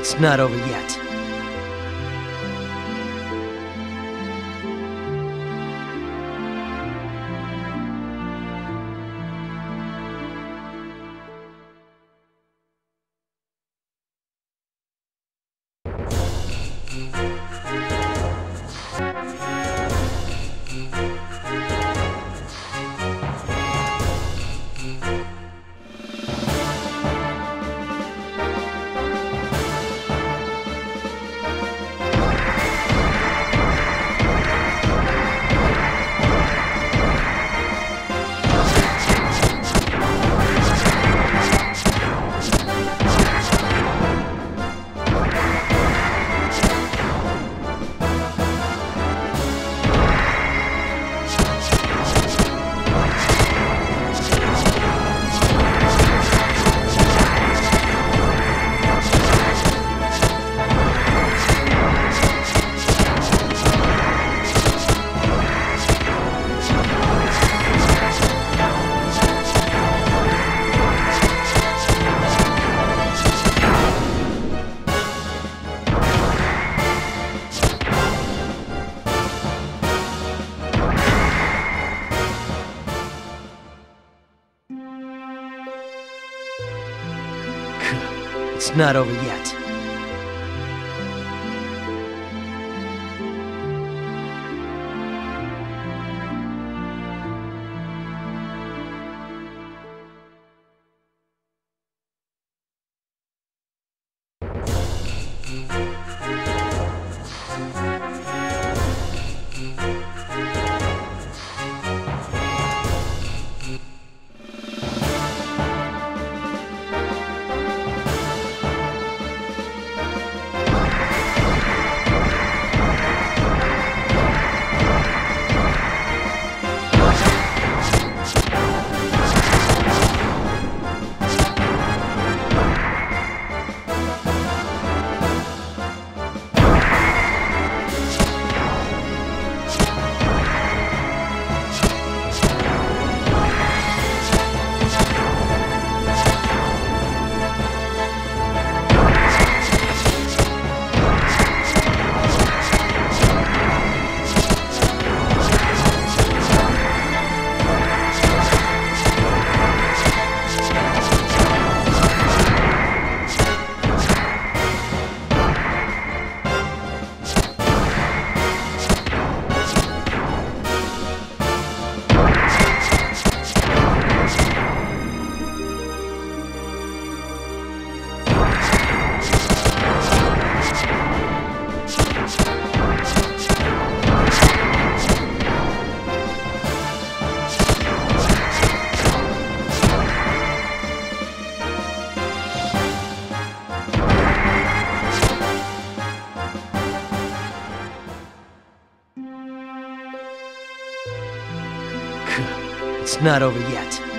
It's not over yet. Not over yet. Not over yet.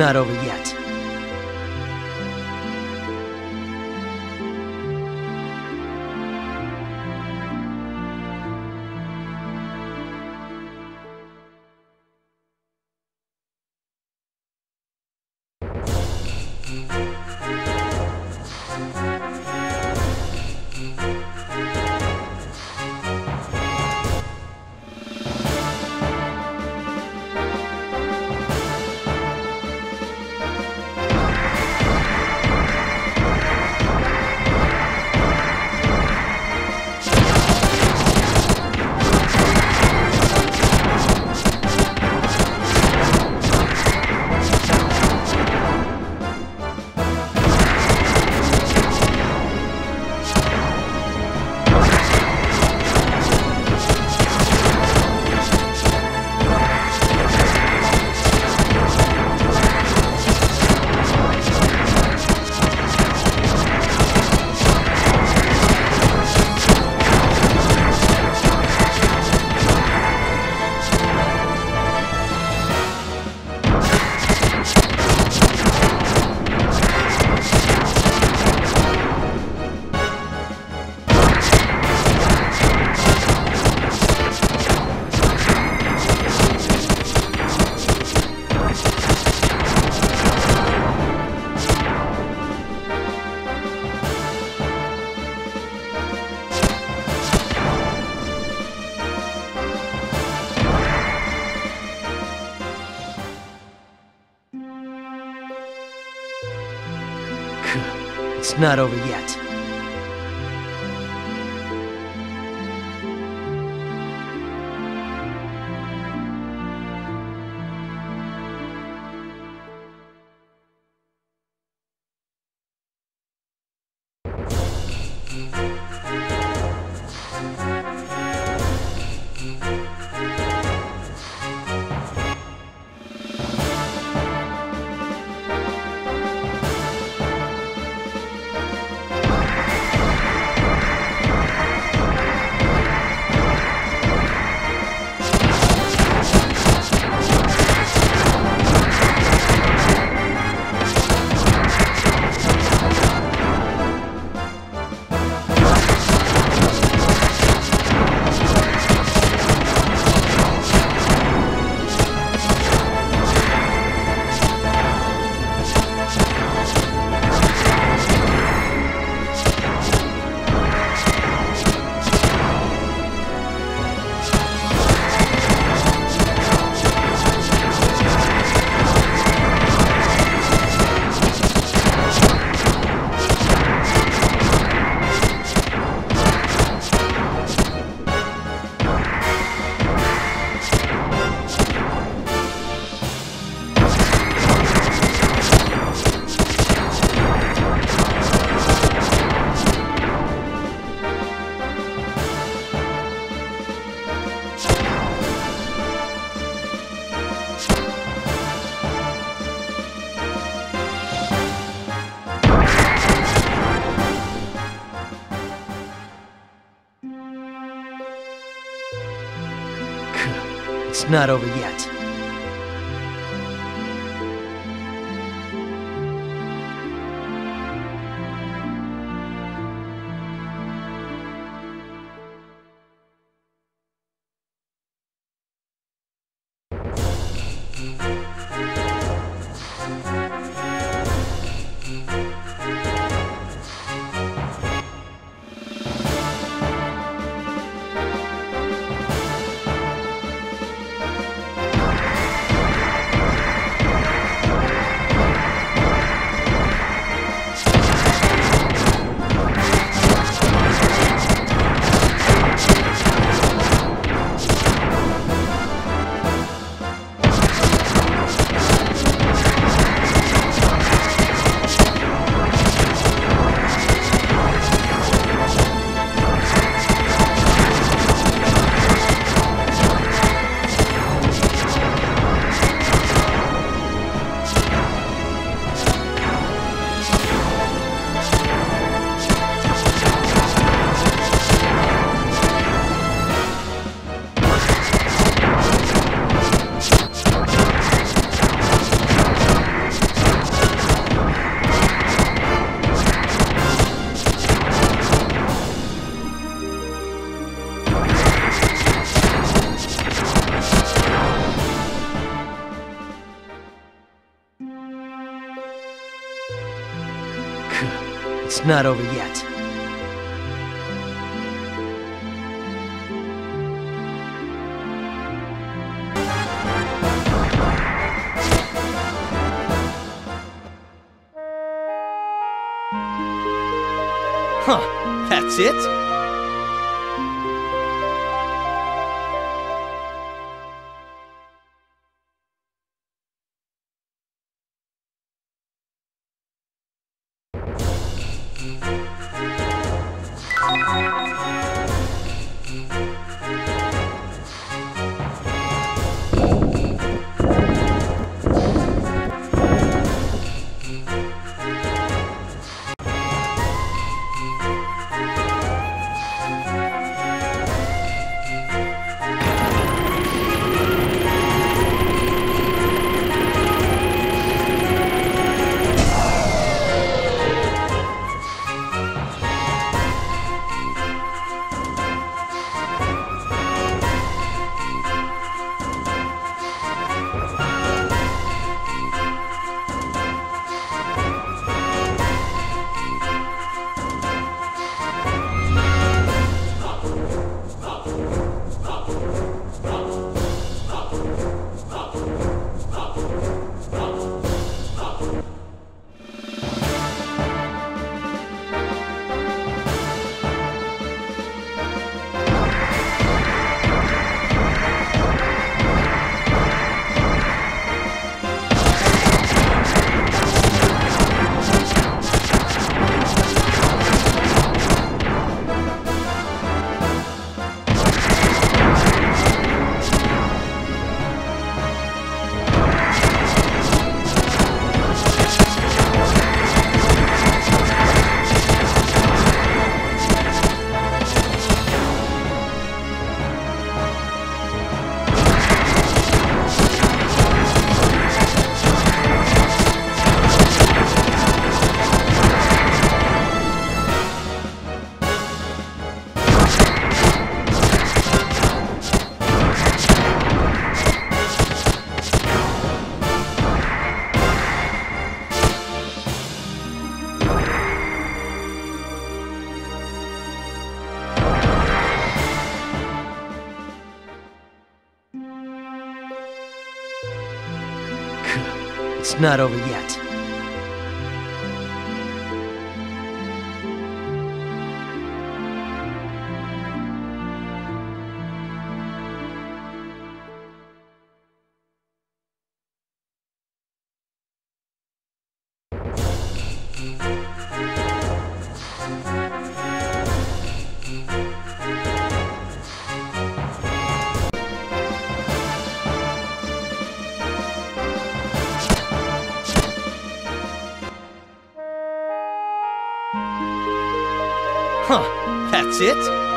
Not over yet. It's not over yet. Not over yet. Not over yet. Huh, that's it? Not over yet. It?